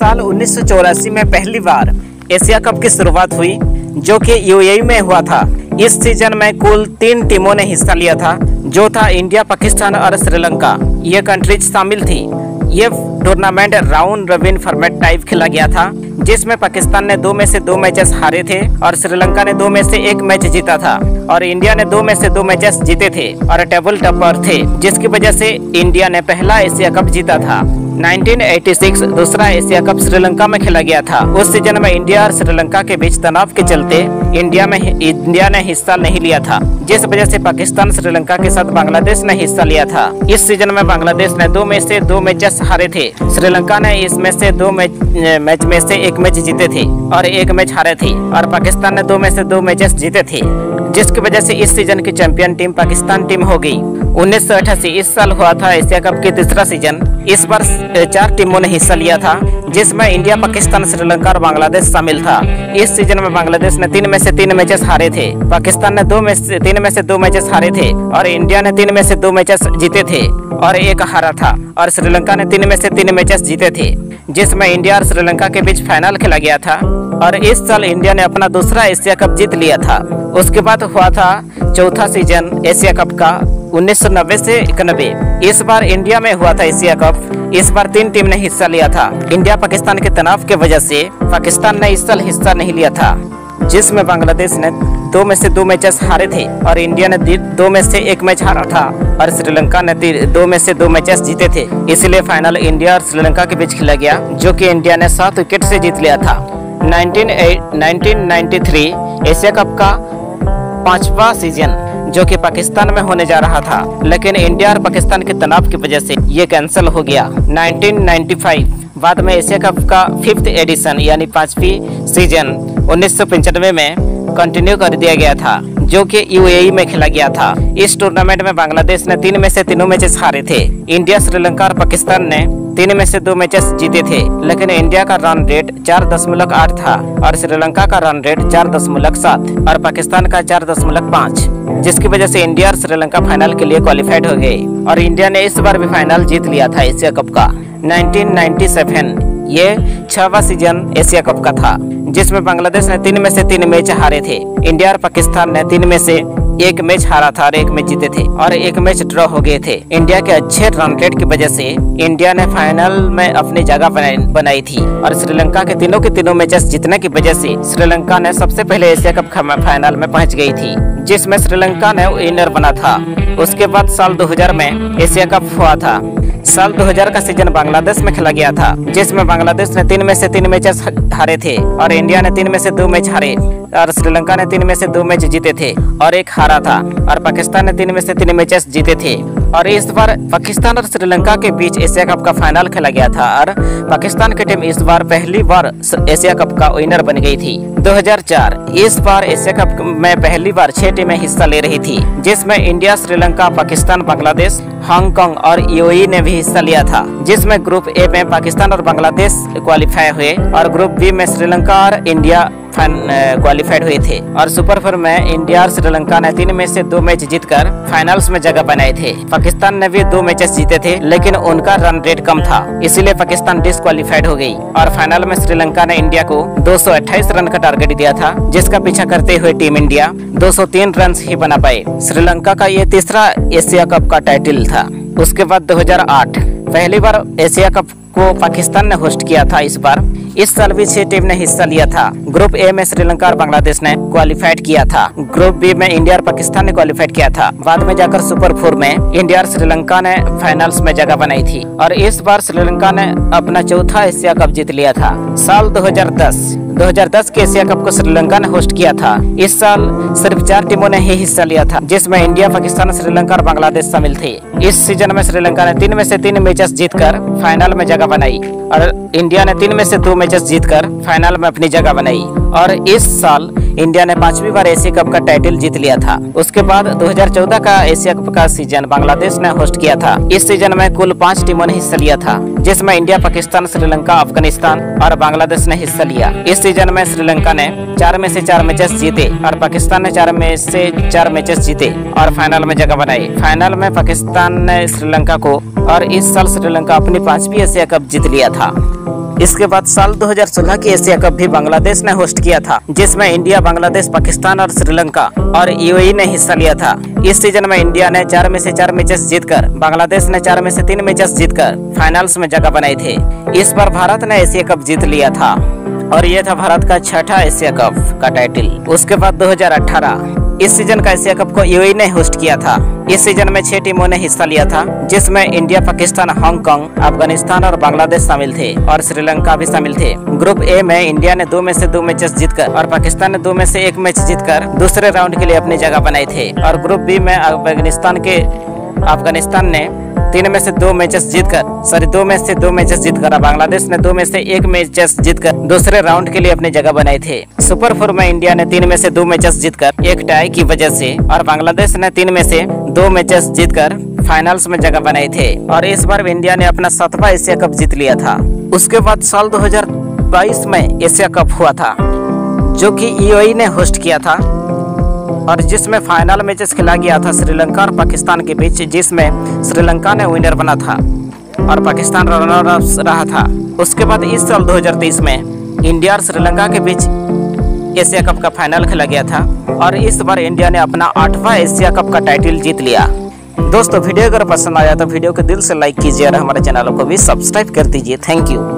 साल उन्नीस सौ चौरासी में पहली बार एशिया कप की शुरुआत हुई, जो कि यूएई में हुआ था। इस सीज़न में कुल तीन टीमों ने हिस्सा लिया था, जो था इंडिया, पाकिस्तान और श्रीलंका। ये कंट्रीज़ शामिल थी। ये tournament round robin format type खेला गया था, जिसमें पाकिस्तान ने दो में से दो मैचेस हारे थे और श्रीलंका ने दो में से एक मैच जीता था। और इंडिया ने दो में से दो मैचेस जीते थे और टेबल टॉपर थे, जिसकी वजह से इंडिया ने पहला एशिया कप जीता था। 1986 दूसरा एशिया कप श्रीलंका में खेला गया था। उस सीज़न में इंडिया और श्रीलंका के बीच तनाव के चलते इंडिया में इंडिया ने हिस्सा नहीं लिया था, जिस वजह से पाकिस्तान श्रीलंका के साथ बांग्लादेश ने हिस्सा लिया था। इस सीज़न में बांग्लादेश ने दो में से दो मैचेस हारे थे। श्रीलंका ने इसमें से दो मैच मैच में से एक मैच जीते थे और एक मैच हारे थे, और पाकिस्तान ने दो में से दो मैचेस जीते थे, जिसकी वजह से इस सीज़न की चैंपियन टीम पाकिस्तान टीम हो गई। उन्नीस सौ अठासी इस साल हुआ था एशिया कप की तीसरा सीज़न। इस बार चार टीमों ने हिस्सा लिया था, जिसमें इंडिया, पाकिस्तान, श्रीलंका और बांग्लादेश शामिल था। इस सीज़न में बांग्लादेश ने तीन में से तीन मैचेस हारे थे। पाकिस्तान ने दो में से, तीन में से दो मैचेस हारे थे और इंडिया ने तीन में से दो मैचेस जीते थे और एक हारा था और श्रीलंका ने तीन में से तीन मैचेस जीते थे, जिसमें इंडिया और श्रीलंका के बीच फाइनल खेला गया था और इस साल इंडिया ने अपना दूसरा एशिया कप जीत लिया था। उसके बाद हुआ था चौथा सीज़न एशिया कप का। 1990 से इक्यानबे। इस बार इंडिया में हुआ था एशिया कप। इस बार तीन टीम ने हिस्सा लिया था। इंडिया पाकिस्तान के तनाव के वजह से पाकिस्तान ने इस साल हिस्सा नहीं लिया था, जिसमें बांग्लादेश ने दो में से दो मैचेस हारे थे और इंडिया ने दो में से एक मैच हारा था और श्रीलंका ने दो में से दो मैचेस जीते थे। इसलिए फाइनल इंडिया और श्रीलंका के बीच खेला गया, जो कि इंडिया ने सात विकेट से जीत लिया था। 1993 एशिया कप का पांचवा सीज़न। जो कि पाकिस्तान में होने जा रहा था। लेकिन इंडिया और पाकिस्तान के तनाव की वजह से ये कैंसिल हो गया। 1995 बाद में एशिया कप का फिफ्थ एडिशन यानी पांचवी सीज़न उन्नीस सौ पंचानवे में कंटिन्यू कर दिया गया था, जो कि यूएई में खेला गया था। इस टूर्नामेंट में बांग्लादेश ने तीन में से तीनों मैचेस हारे थे। इंडिया, श्रीलंका और पाकिस्तान ने तीन में से दो मैचेस जीते थे। लेकिन इंडिया का रन रेट चार दशमलव आठ था और श्रीलंका का रन रेट चार दशमलव सात और पाकिस्तान का चार दशमलव पाँच। जिसकी वजह से इंडिया और श्रीलंका फाइनल के लिए क्वालिफाइड हो गए। और इंडिया ने इस बार भी फाइनल जीत लिया था एशिया कप का। 1997 ये छवा सीज़न एशिया कप का था, जिसमें बांग्लादेश ने तीन में से तीन मैच हारे थे। इंडिया और पाकिस्तान ने तीन में से एक मैच हारा था और एक मैच जीते थे और एक मैच ड्रॉ हो गए थे। इंडिया के अच्छे रन रेट की वजह से इंडिया ने फाइनल में अपनी जगह बनाई थी और श्रीलंका के तीनों के तीनों मैचेस जीतने की वजह से श्रीलंका ने सबसे पहले एशिया कप फाइनल में पहुँच गई थी, जिसमें श्रीलंका ने विनर बना था। उसके बाद साल 2000 में एशिया कप हुआ था। साल 2000 का सीज़न बांग्लादेश में खेला गया था, जिसमें बांग्लादेश ने तीन में से तीन मैच हारे थे और इंडिया ने तीन में से दो मैच हारे और श्रीलंका ने तीन में से दो मैच जीते थे और एक हारा था और पाकिस्तान ने तीन में से तीन मैचेस जीते थे। और इस बार पाकिस्तान और श्रीलंका के बीच एशिया कप का फाइनल खेला गया था और पाकिस्तान की टीम इस बार पहली बार एशिया कप का विनर बन गई थी। 2004 इस बार एशिया कप में पहली बार छह टीमें हिस्सा ले रही थी, जिसमें India, Sri Lanka, Pakistan, Bangladesh, Hong Kong और यूएई ने भी हिस्सा लिया था, जिसमें ग्रुप ए में पाकिस्तान और बांग्लादेश क्वालिफाई हुए और ग्रुप बी में श्रीलंका और इंडिया क्वालिफाइड हुए थे और सुपर फोर में इंडिया और श्रीलंका ने तीन में से दो मैच जीतकर फाइनल्स में जगह बनाए थे। पाकिस्तान ने भी दो मैचेस जीते थे, लेकिन उनका रन रेट कम था। इसीलिए पाकिस्तान डिस्कालीफाइड हो गई और फाइनल में श्रीलंका ने इंडिया को 228 रन का टारगेट दिया था, जिसका पीछा करते हुए टीम इंडिया 203 रन ही बना पाए। श्रीलंका का ये तीसरा एशिया कप का टाइटल था। उसके बाद 2008 पहली बार एशिया कप को पाकिस्तान ने होस्ट किया था इस बार। इस साल भी छह टीम ने हिस्सा लिया था। ग्रुप ए में श्रीलंका और बांग्लादेश ने क्वालिफाइड किया था। ग्रुप बी में इंडिया और पाकिस्तान ने क्वालिफाइड किया था। बाद में जाकर सुपर फोर में इंडिया और श्रीलंका ने फाइनल्स में जगह बनाई थी। और इस बार श्रीलंका ने अपना चौथा एशिया कप जीत लिया था। साल 2010 2010 के एशिया कप को श्रीलंका ने होस्ट किया था। इस साल सिर्फ़ चार टीमों ने ही हिस्सा लिया था, जिसमें इंडिया, पाकिस्तान, श्रीलंका और बांग्लादेश शामिल थे। इस सीज़न में श्रीलंका ने तीन में से तीन मैचेस जीतकर फाइनल में जगह बनाई और इंडिया ने तीन में से दो मैचेस जीतकर फाइनल में अपनी जगह बनाई। और इस साल इंडिया ने पांचवी बार एशिया कप का टाइटल जीत लिया था। उसके बाद 2014 का एशिया कप का सीज़न बांग्लादेश ने होस्ट किया था। इस सीज़न में कुल पाँच टीमों ने हिस्सा लिया था। जिसमें इंडिया, पाकिस्तान, श्रीलंका, अफ़गानिस्तान और बांग्लादेश ने हिस्सा लिया। इस सीज़न में श्रीलंका ने चार में से चार मैचेस जीते और पाकिस्तान ने चार में से चार मैचेस जीते और फाइनल में जगह बनाई। फाइनल में पाकिस्तान ने श्रीलंका को और इस साल श्रीलंका अपनी पांचवी एशिया कप जीत लिया था। इसके बाद साल 2016 की एशिया कप भी बांग्लादेश ने होस्ट किया था, जिसमें इंडिया, बांग्लादेश, पाकिस्तान और श्रीलंका और यूएई ने हिस्सा लिया था। इस सीज़न में इंडिया ने चार में से चार मैचेस जीतकर, बांग्लादेश ने चार में से तीन मैचेस जीतकर, फाइनल्स में जगह बनाई थे। इस बार भारत ने एशिया कप जीत लिया था। और यह था भारत का छठा एशिया कप का टाइटल उसके बाद 2018 इस सीज़न का एशिया कप को यूएई ने होस्ट किया था। इस सीज़न में छह टीमों ने हिस्सा लिया था, जिसमें इंडिया पाकिस्तान हांगकांग अफ़गानिस्तान और बांग्लादेश शामिल थे और श्रीलंका भी शामिल थे। ग्रुप ए में इंडिया ने दो में से दो मैचेस जीतकर और पाकिस्तान ने दो में से एक मैच जीतकर दूसरे राउंड के लिए अपनी जगह बनाई थे। और ग्रुप बी में अफ़गानिस्तान के अफ़गानिस्तान ने तीन में से दो मैचेस जीतकर सॉरी दो में से दो मैचेस जीतकर बांग्लादेश ने दो में से एक मैचेस जीतकर दूसरे राउंड के लिए अपनी जगह बनाई थे। सुपर फोर में इंडिया ने तीन में से दो मैचेस जीतकर एक टाई की वजह से और बांग्लादेश ने तीन में से दो मैचेस जीतकर फाइनल्स में जगह बनाई थे। और इस बार इंडिया ने अपना सातवां एशिया कप जीत लिया था। उसके बाद साल 2022 में एशिया कप हुआ था, जो कि ईओई ने होस्ट किया था। और जिसमें फाइनल मैचेस खेला गया था श्रीलंका और पाकिस्तान के बीच, जिसमें श्रीलंका ने विनर बना था और पाकिस्तान रनर अप रहा था। उसके बाद इस साल 2023 में इंडिया और श्रीलंका के बीच एशिया कप का फाइनल खेला गया था और इस बार इंडिया ने अपना आठवां एशिया कप का टाइटल जीत लिया। दोस्तों, वीडियो अगर पसंद आया तो वीडियो को दिल से लाइक कीजिए और हमारे चैनल को भी सब्सक्राइब कर दीजिए। Thank you